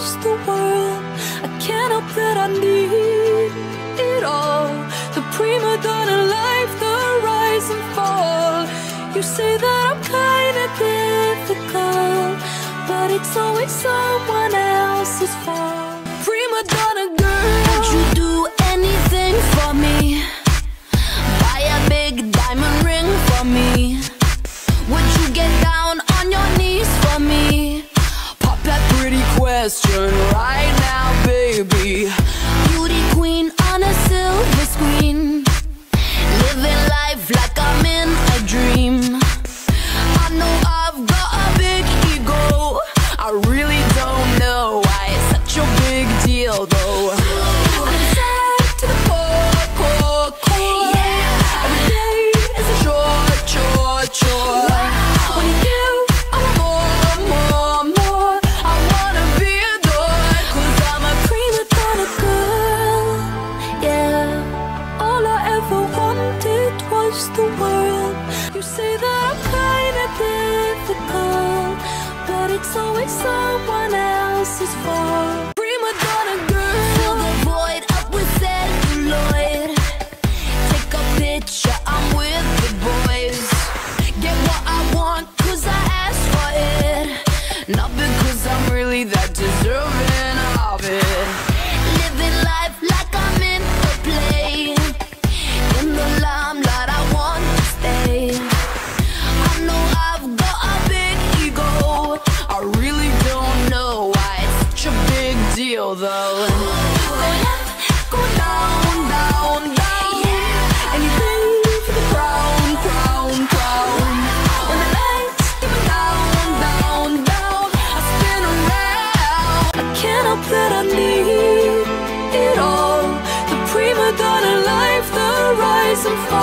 the world I can't help that I need it all. The prima donna life, the rise and fall. You say that I'm kinda difficult But it's always someone else's fault. Prima donna question right now, the world. You say that I'm kinda difficult, but it's always someone else's fault. Prima donna girl. Fill the void up with celluloid. Take a picture, I'm with the boys. Get what I want, cause I asked for it. Not because I'm really that though. Going up, going down, down, down. For the crown, crown, crown. When the lights down, down, down, I spin around. I can't help that I need it all. The prima donna life, the rise and fall.